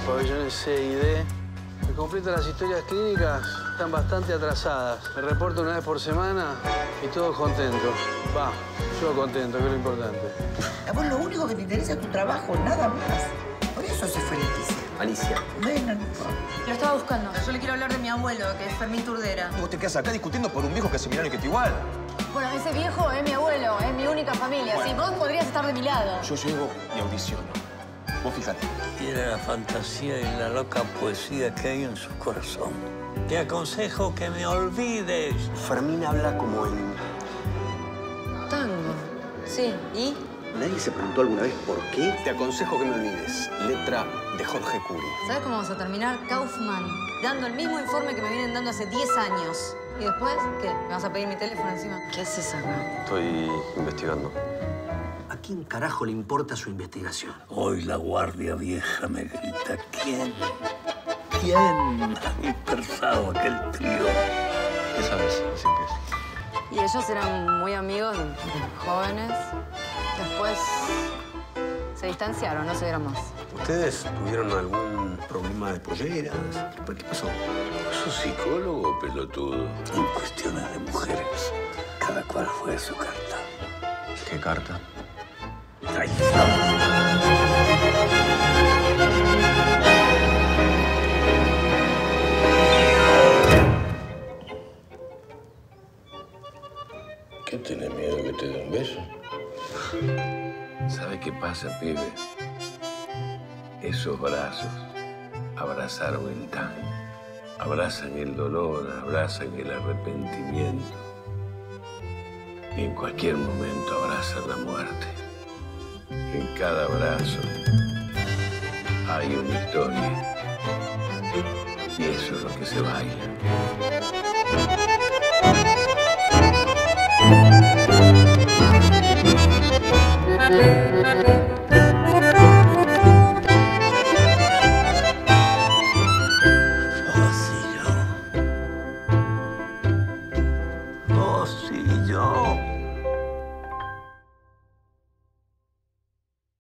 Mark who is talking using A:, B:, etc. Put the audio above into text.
A: pabellones C y D. Me completo las historias clínicas están bastante atrasadas. Me reporto una vez por semana y todos contentos. Va, yo contento, que es lo importante.
B: A vos lo único que te interesa es tu trabajo, nada más. Por eso se fue Leticia.
C: Alicia.
B: Bueno.
D: Lo estaba buscando. Yo le quiero hablar de mi abuelo, que es Fermín Turdera.
C: Vos te quedas acá discutiendo por un viejo que es similar y que te igual.
D: Bueno, ese viejo es mi abuelo, es mi única familia. Sí, vos podrías estar de mi lado.
C: Yo llego y audiciono. Vos fíjate.
E: Tiene la fantasía y la loca poesía que hay en su corazón. Te aconsejo que me olvides.
F: Fermín habla como en...
D: Tango. Sí, ¿y?
F: ¿Nadie se preguntó alguna vez por qué?
C: Te aconsejo que me olvides. Letra de Jorge Curi.
D: ¿Sabes cómo vamos a terminar? Kaufman, dando el mismo informe que me vienen dando hace 10 años. ¿Y después qué? ¿Me vas a pedir mi teléfono encima? ¿Qué haces acá?
F: Estoy investigando. ¿A quién carajo le importa su investigación?
E: Hoy la guardia vieja me grita, ¿quién? ¿Quién ha dispersado aquel trío?
F: ¿Qué sabes? Así que
D: Y ellos eran muy amigos, jóvenes. Después se distanciaron, no se vieron más.
F: ¿Ustedes tuvieron algún problema de polleras? ¿Qué pasó?
E: ¿Sos psicólogo, pelotudo? En cuestiones de mujeres, cada cual fue su carta.
F: ¿Qué carta?
G: ¿Qué tenés miedo que te dé un beso? ¿Sabe qué pasa, pibe? Esos brazos, abrazar Wentán, abrazan el dolor, abrazan el arrepentimiento. Y en cualquier momento abrazan la muerte. En cada abrazo hay una historia. Y eso es lo que se baila.